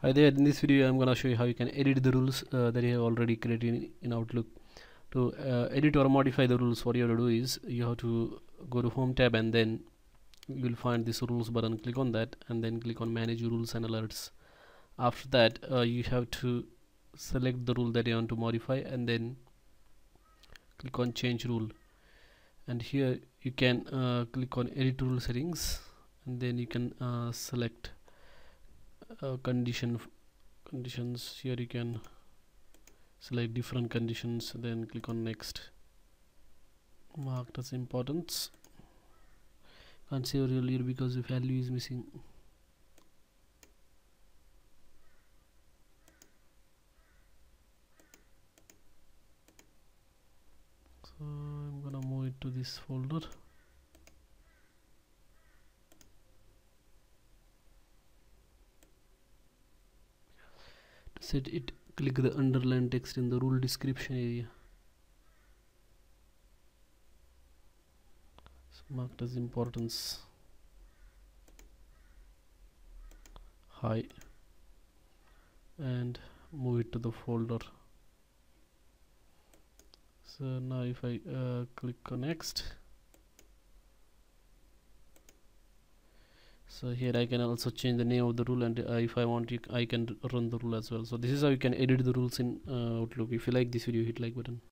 Hi there, in this video I'm gonna show you how you can edit the rules uh, that you have already created in, in Outlook. To uh, edit or modify the rules, what you have to do is you have to go to Home tab and then you will find this rules button. Click on that and then click on Manage Rules and Alerts. After that, uh, you have to select the rule that you want to modify and then click on Change Rule. And here you can uh, click on Edit Rule Settings and then you can uh, select uh, condition conditions. Here you can select different conditions then click on next. Marked as importance. Can't save earlier because the value is missing. So I'm gonna move it to this folder set it click the underline text in the rule description area. So marked as importance. High and move it to the folder. So now if I uh, click on next so here I can also change the name of the rule and uh, if I want I can run the rule as well. So this is how you can edit the rules in uh, Outlook. If you like this video hit like button